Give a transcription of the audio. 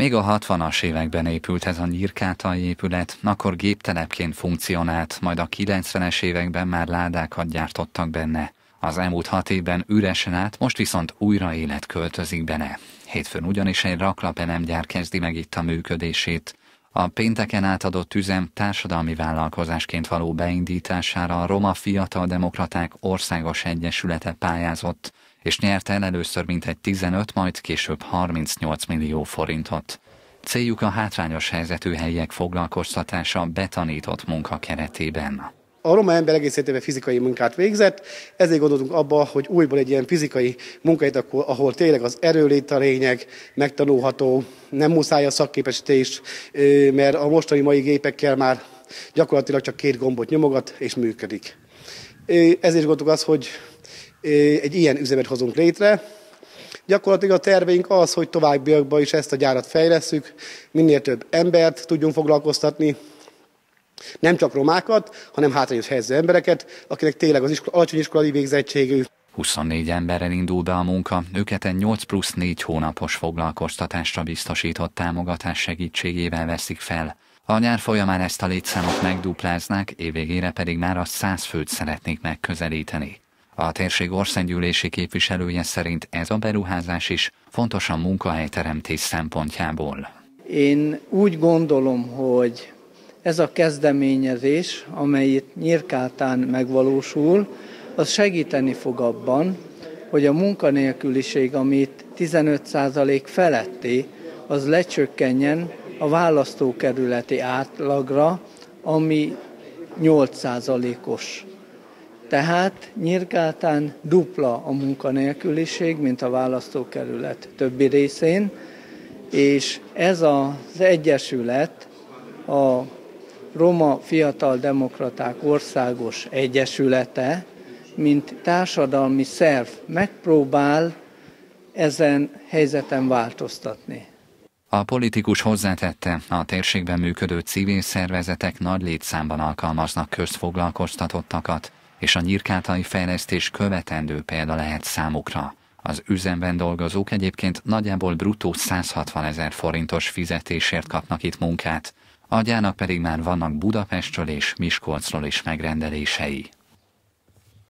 Még a 60-as években épült ez a nyírkátai épület, akkor géptelepként funkcionált, majd a 90-es években már ládákat gyártottak benne. Az elmúlt hat évben üresen át, most viszont újra élet költözik benne. Hétfőn ugyanis egy raklapenemgyár kezdi meg itt a működését. A pénteken átadott üzem társadalmi vállalkozásként való beindítására a Roma Fiatal Demokraták Országos Egyesülete pályázott, és nyert el először mintegy 15, majd később 38 millió forintot. Céljuk a hátrányos helyzetű helyiek foglalkoztatása betanított munka keretében. A roma ember egész életében fizikai munkát végzett, ezért gondoltunk abba, hogy újból egy ilyen fizikai munkahelyet, ahol tényleg az erőlét a lényeg, megtanulható, nem muszáj a szakképesítés, mert a mostani mai gépekkel már gyakorlatilag csak két gombot nyomogat és működik. Ezért gondoltuk azt, hogy egy ilyen üzemet hozunk létre. Gyakorlatilag a terveink az, hogy továbbiakban is ezt a gyárat fejleszünk, minél több embert tudjunk foglalkoztatni, nem csak romákat, hanem hátrányos helyzetű embereket, akinek tényleg az iskola, alacsony iskolai végzettségű. 24 emberrel indul be a munka, őket egy 8 plusz 4 hónapos foglalkoztatásra biztosított támogatás segítségével veszik fel. A nyár folyamán ezt a létszámot megdupláznák, évvégére pedig már a 100 főt szeretnék megközelíteni. A térség országgyűlési képviselője szerint ez a beruházás is fontos a munkahelyteremtés szempontjából. Én úgy gondolom, hogy ez a kezdeményezés, amely itt Nyírkátán megvalósul, az segíteni fog abban, hogy a munkanélküliség, amit 15% feletti, az lecsökkenjen a választókerületi átlagra, ami 8%-os. Tehát Nyírkátán dupla a munkanélküliség, mint a választókerület többi részén, és ez az egyesület a Roma Fiatal Demokraták Országos Egyesülete, mint társadalmi szerv megpróbál ezen helyzeten változtatni. A politikus hozzátette, a térségben működő civil szervezetek nagy létszámban alkalmaznak közfoglalkoztatottakat, és a nyírkátai fejlesztés követendő példa lehet számukra. Az üzemben dolgozók egyébként nagyjából bruttó 160 ezer forintos fizetésért kapnak itt munkát, a gyának pedig már vannak Budapestről és Miskolcról is megrendelései.